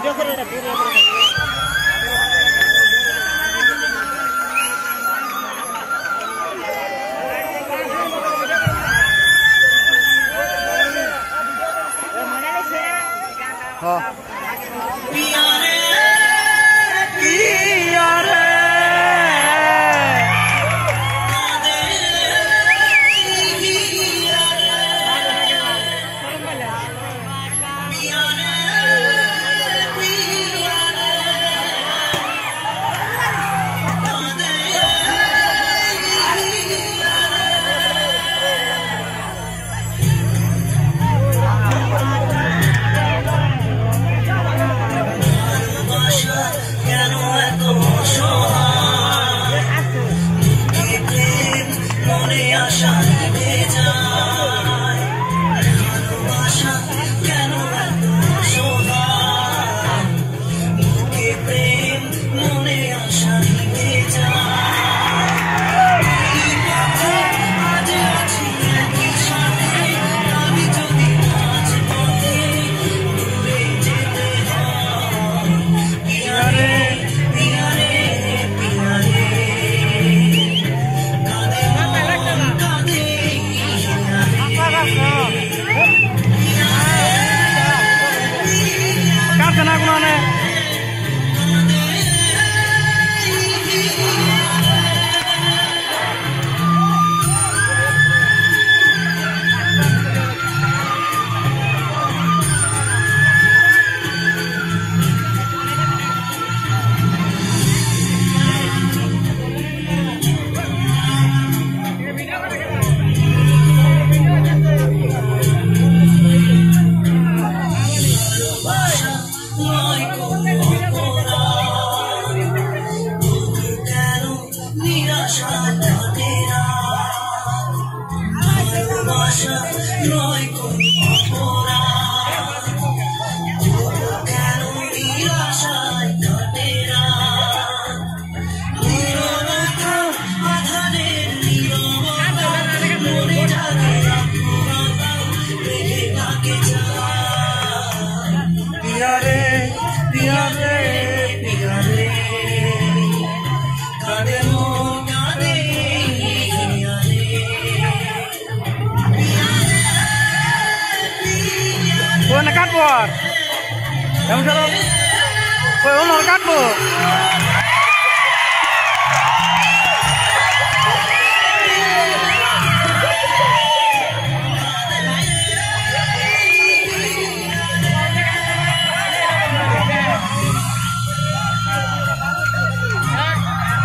Video करो ना video करो। हाँ। নয় পর কেমন চলো ওনার কাটবো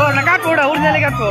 ও না কাটবো ওটা উড়ে কাটবো